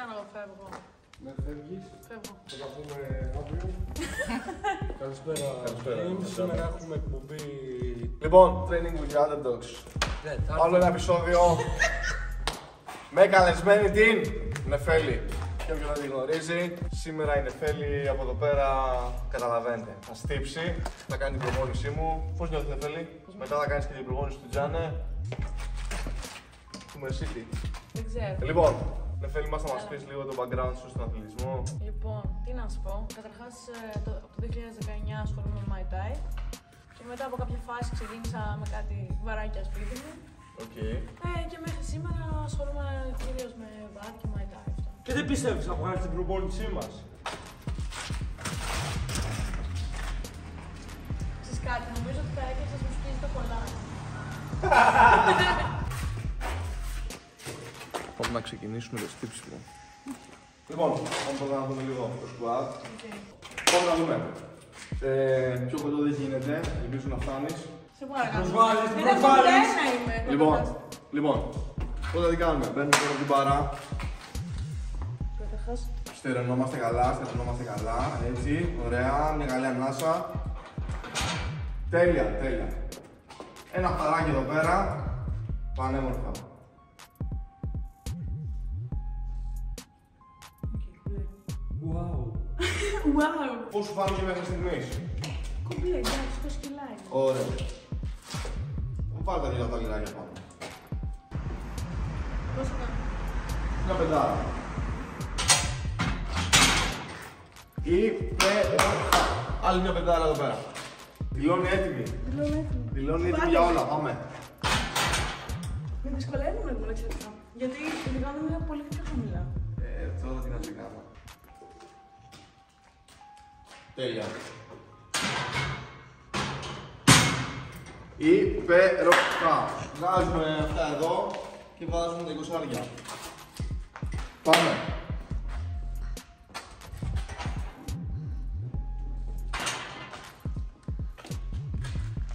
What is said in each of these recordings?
κάνω, φεύγω. Με φεύγεις, Φεύγω. θα τα πούμε αύριο. Καλησπέρα. Καλησπέρα. Team. Σήμερα έχουμε εκπομπή. Λοιπόν, training with the underdogs. Ναι, θα Άλλο ένα επεισόδιο με καλεσμένη την Νεφέλη. Και όποιον δεν τη γνωρίζει, σήμερα η Νεφέλη από εδώ πέρα καταλαβαίνετε. Θα στύψει, θα κάνει την προπόνησή μου. Πώς νιώθει Νεφέλη, Μετά θα κάνεις και την προπόνηση του Τζάνε. Του Μερσίτη. Δεν ξέρω. Λοιπόν, Νεφέλη, μας θα μας πεις λίγο το background σου στον αθλητισμό. Λοιπόν, τι να σου πω. Καταρχάς, το, από το 2019 ασχολούμαι με Muay Thai. Και μετά από κάποια φάση ξεκίνησα με κάτι βαράκια σπίτι μου. Οκ. Ε, και μέχρι σήμερα ασχολούμαι κυρίως με βάρ και Muay Thai. Αυτό. Και δεν πιστεύεις να βγάλεις την προπόνησή μας. Ξέρεις κάτι, νομίζω ότι τα έκλεισα μου σκίζει το κολλάκι. Πάμε να ξεκινήσουμε το στύψιμο. Λοιπόν, πάμε να δούμε λίγο το squat. Okay. Πάμε να δούμε. Ε, πιο κοντό δεν γίνεται, ελπίζω να φτάνεις. Σε παρακαλώ. Προσβάλλεις, Δεν προσβάλλεις. έχω να είμαι. Λοιπόν, λοιπόν, πρώτα τι κάνουμε. Μπαίνουμε τώρα την παρά. Καταρχάς, Στερεωνόμαστε καλά, στερεωνόμαστε καλά. Έτσι, ωραία, μια καλή ανάσα. Τέλεια, τέλεια. Ένα παράκι εδώ πέρα. Πανέμορφα. Wow! Πώς σου φάνηκε μέχρι στιγμής; Κουμπί, εντάξει, το σκυλάει. Ωραία. Βάλτε τα δύο τα λιράκια πάνω; Πόσο κάνω. Μια πεντάρα. Υπέροχα. Άλλη μια πεντάρα εδώ πέρα. Δηλώνει έτοιμη. Δηλώνω έτοιμη. Δηλώνει έτοιμη Πάλι. για όλα. Πάμε. Με δυσκολεύουν εγώ εξαιρετικά. Γιατί η δικά μου είναι πολύ πιο χαμηλά. Ε, τώρα τι να σε κάνω. Τέλεια. Υπέροχα. Βγάζουμε αυτά εδώ και βάζουμε τα 20 άρια. Πάμε.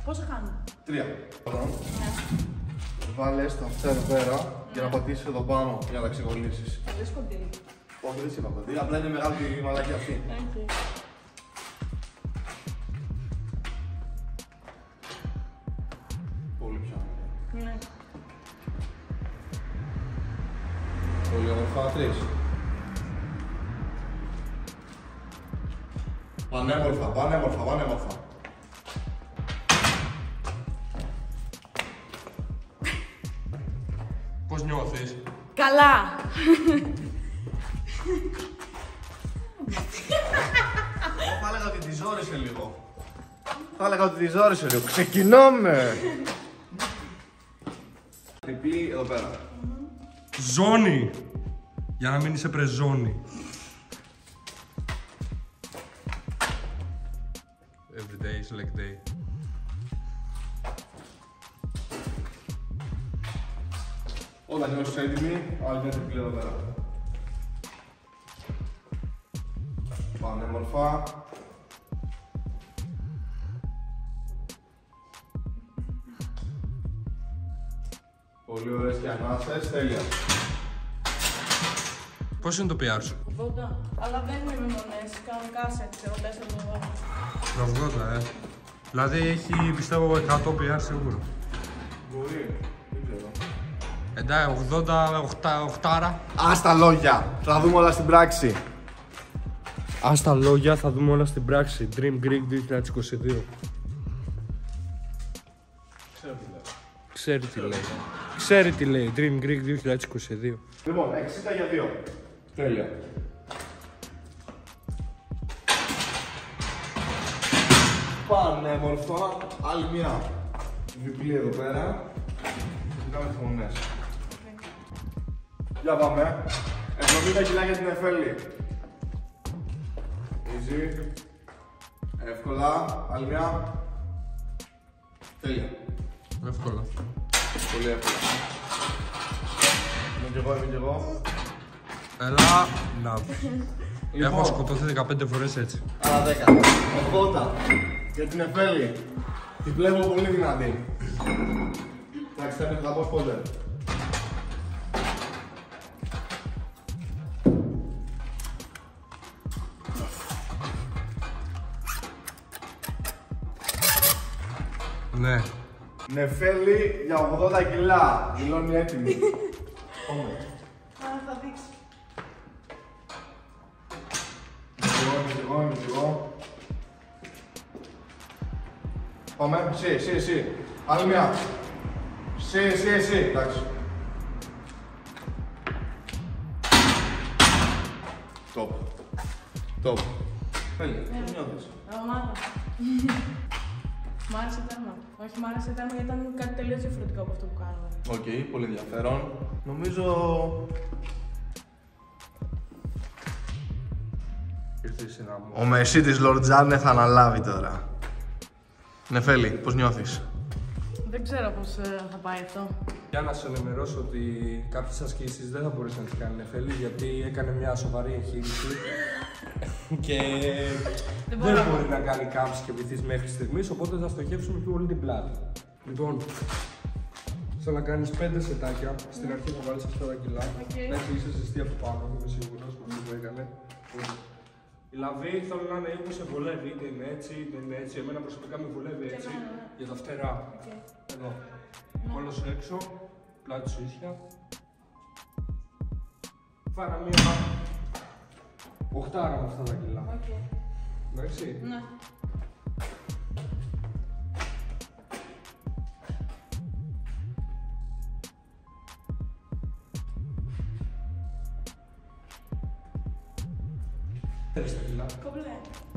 Πόσο χάνω. Τρία. Ναι. Βάλε τα αυτά εδώ πέρα για να πατήσεις εδώ πάνω για να ξεκολλήσεις. Δεν σκοντήλει. Όχι, δεν σε είπα παιδί, απλά είναι μεγάλη η μαλακή αυτή. Okay. Πανέμορφα, πανέμορφα, πανέμορφα. Πώς νιώθεις; Καλά! Θα έλεγα ότι τη ζόρισε λίγο. Θα έλεγα ότι τη ζόρισε λίγο. Ξεκινάμε! Τριπλή εδώ πέρα. Ζώνη. Για να μην είσαι πρεζόνη. Is like day. Όταν νιώσεις έτοιμη, άλλη μια τριπλή εδώ πέρα. Πανέμορφα. Πολύ ωραίες και ανάσες, τέλεια. Πώς είναι το PR σου; 80. Αλλά δεν είναι με μονές. Κανονικά σε ξέρω 4 Το 80, ε. Δηλαδή έχει πιστεύω 100 PR σίγουρο. Μπορεί, δεν ξέρω. Εντάξει, 80, 8, 8. Ας τα λόγια, θα δούμε όλα στην πράξη. Ας τα λόγια, θα δούμε όλα στην πράξη. Dream Greek 2022. Ξέρω τι λέω. Ξέρει τι λέει. Ξέρει τι λέει. Dream Greek 2022. Λοιπόν, 60 για 2. Τέλεια. Πανέμορφα. Άλλη μία διπλή εδώ πέρα. Και κάνουμε τις μονές. Για πάμε. 70 κιλά για την Εφέλη. Easy. Εύκολα. Άλλη μία. Τέλεια. Εύκολα. Πολύ εύκολα. Είμαι κι εγώ, είμαι κι εγώ. Έλα, να. Λοιπόν. Έχω σκοτωθεί 15 φορές έτσι. Άλλα 10. 80 για την Εφέλη. Τη πλέον πολύ δυνατή. Εντάξει, θα θα πω πότε. Ναι. Νεφέλη για 80 κιλά. Δηλώνει έτοιμη. Πάμε. εσύ, εσύ, εσύ. Άλλη μια. Εσύ, εσύ, εσύ. Εντάξει. Top. Top. Φέλη, πώς νιώθεις; Ομάδα. Μ' άρεσε τέρμα. Όχι, μ' άρεσε τέρμα γιατί ήταν κάτι τελείως διαφορετικό από αυτό που κάνουμε. Οκ, πολύ ενδιαφέρον. Νομίζω... Ήρθε η σειρά μου. Ο Μεσίτης Λορτζάνε θα αναλάβει τώρα. Νεφέλη, πώς νιώθεις; Δεν ξέρω πώς θα πάει αυτό. Για να σε ενημερώσω ότι κάποιες ασκήσεις δεν θα μπορέσει να τις κάνει Νεφέλη γιατί έκανε μια σοβαρή εγχείρηση και Δεν δεν μπορώ. μπορεί να κάνει κάμψεις και βυθίσεις μέχρι στιγμής οπότε θα στοχεύσουμε πιο πολύ την πλάτη. Λοιπόν, θέλω να κάνεις 5 σετάκια. Στην αρχή θα βάλεις αυτά τα κιλά. Οκ. Εντάξει, είσαι ζεστή από πάνω, είμαι σίγουρος με αυτό που έκανες. Η λαβή θέλω να είναι όπως σε βολεύει, είτε είναι έτσι, είτε είναι έτσι. Εμένα προσωπικά με βολεύει έτσι, εμένα, ναι. για τα φτερά. Εδώ. Κώλος σου έξω, πλάτη σου ίσια. Βάρα μία οχτάρα με αυτά τα κιλά. Οκ. Εντάξει. Ναι.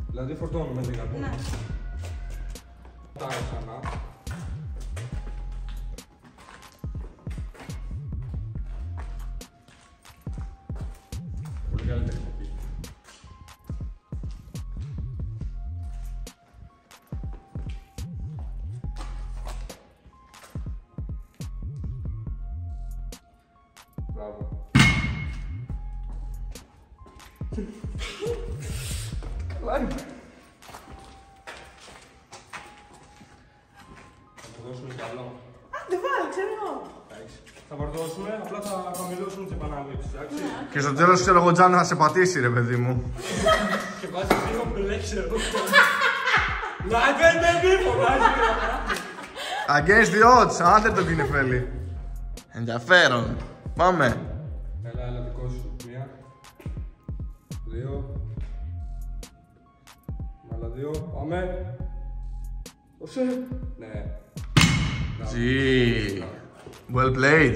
Κομπλέ. Δηλαδή φορτώνουμε λίγα Ναι. ακόμα. Οχτάρα ξανά. Πολύ καλή τεχνική. Μπράβο. Καλά είναι. Θα το δώσουμε κι άλλο. Α, δεν βάλει, ξέρω εγώ. Εντάξει. Θα βαρδώσουμε, απλά θα χαμηλώσουμε τις επαναλήψεις, εντάξει. Και στο τέλος ξέρω εγώ Τζάνε θα σε πατήσει ρε παιδί μου. Και βάζει λίγο μπελέ, ξέρω. Live and baby, φωνάζει και τα Against the odds, άντε το Νεφέλη. Ενδιαφέρον. Πάμε. Δύο. Πάμε. Δώσε. Ναι. Μπράβο. Gee. Well played.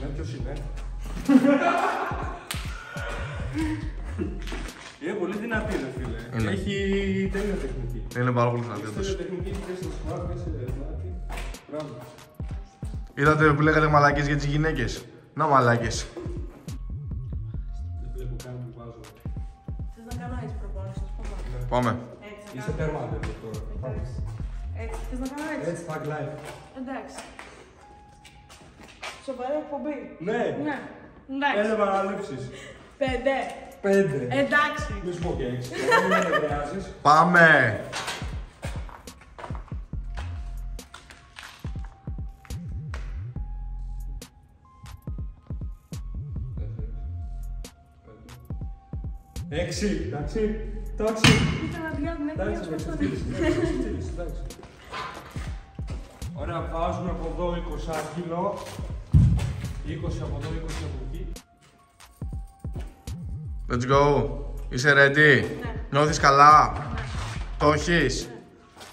Ναι, ποιος είναι; Είναι πολύ δυνατή, ρε φίλε. Είναι. Έχει τέλεια τεχνική. Είναι πάρα πολύ Έχει δυνατή τέλεια όντως. τεχνική, έχει πέσει στο squat, πέσει σε πλάτη. Μπράβο. Είδατε που λέγατε μαλακίες για τις γυναίκες. Να μαλακίες. Δεν βλέπω καν που βάζω. Θες να κάνω έτσι προπόνηση, θα σου πω πάνω. Πάμε. Έτσι, να Είστε κάνω. τέρμα άντρες τώρα. Εντάξει. Έτσι, θες να κάνω έτσι. Έτσι, tag live. Εντάξει. Σοβαρή εκπομπή. Ναι. Ναι. Πέντε Εντάξει. παραλήψεις. Πέντε. Πέντε. Εντάξει. Μη σου πω και έξι. Δεν με επηρεάζεις. Πάμε. Έξι. Εντάξει. Εντάξει. Ήθελα να διάλεγω, ναι, Εντάξει, και με αυτό ξεφτύλεις, με ξεφτύλεις, εντάξει. Ωραία, βάζουμε από εδώ 20 κιλό. 20 από εδώ, 20 από εκεί. Let's go. Είσαι ready; Ναι. Νιώθεις καλά; Το έχεις;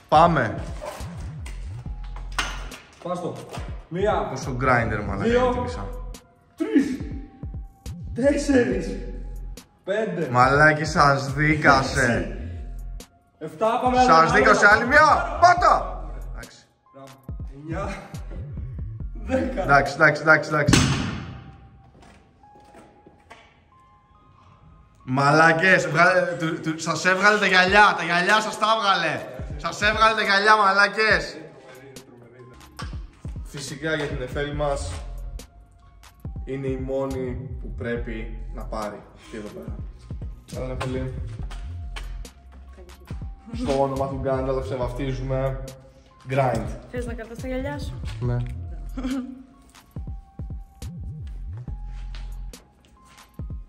Πάμε. Πάστο. Μία, Πόσο grinder μαλακά Δύο. χτύπησα. τέσσερις, πέντε, Μαλάκι σας δίκασε. εφτά, πάμε Σας άλλο, δίκασε άλλο. άλλη μια. Πάτα. Εντάξει. Μπράβο. Εννιά, δέκα. Εντάξει, εντάξει, εντάξει, εντάξει. Μαλακές, βγάλε- του- του- σας έβγαλε τα γυαλιά, τα γυαλιά σας τα έβγαλε. Σας έβγαλε τα γυαλιά, μαλακές. Φυσικά για την Εφέλη μας είναι η μόνη που πρέπει να πάρει αυτή εδώ πέρα. Καλά Εφέλη. Στο όνομα του Γκάντα το ξεβαφτίζουμε Grind. Θες να κρατάς τα γυαλιά σου; Ναι.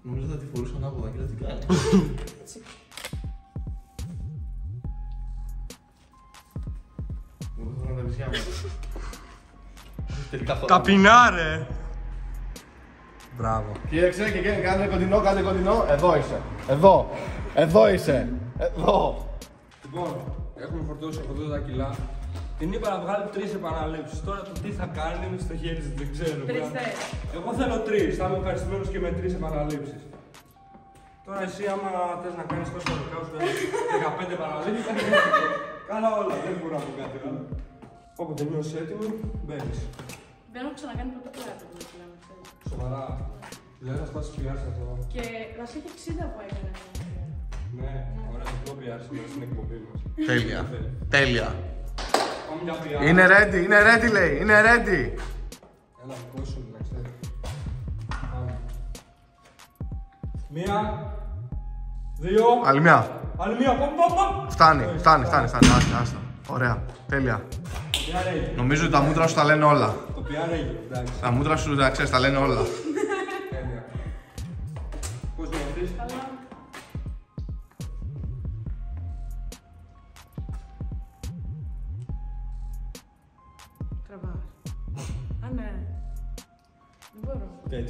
Νομίζω θα τη φορούσα ανάποδα και θα την κάνει. Εγώ θα να τα βυζιά Τελικά αυτό. Ταπεινά ρε. Μπράβο. Κοίταξε και κάνε- κάνε κοντινό, κάνε κοντινό. Εδώ είσαι. Εδώ. Εδώ είσαι. Εδώ. Λοιπόν, έχουμε φορτώσει 80 κιλά. Την είπα να βγάλει τρεις επαναλήψεις. Τώρα το τι θα κάνει είναι στο χέρι τη, δεν ξέρω. Τρεις Μπράβο. θες. Εγώ θέλω τρεις. Θα είμαι ευχαριστημένος και με τρεις επαναλήψεις. Τώρα εσύ, άμα θες να κάνεις τόσο δικά σου 15 επαναλήψεις, καλά όλα. Δεν μπορώ να πω κάτι άλλο. Όποτε τελειώσει έτοιμο, μπαίνεις. Δεν έχω ξανακάνει ποτέ πλάτη που λέμε, ξέρεις. Σοβαρά. Δεν θα σπάσεις πιάσει αυτό. Και βασικά έχει 60 που έκανε. Ναι, ωραία, το πω πιάσει μέσα στην εκπομπή μας. Τέλεια. Τέλεια. Πάμε μια πιάσει. Είναι ready, είναι ready λέει. Είναι ready. Έλα, δικό σου να ξέρεις. Πάμε. Μία. Δύο. Άλλη μια. Άλλη μία. Πάμε, πάμε, πάμε. Φτάνει, φτάνει, φτάνει, φτάνει. Άστα, άστα. Ωραία. Τέλεια. Το πιάρε έγινε. Νομίζω ότι τα μούτρα σου τα λένε όλα. Το πιάρε έγινε. Εντάξει. Τα μούτρα σου, να ξέρεις, τα λένε όλα.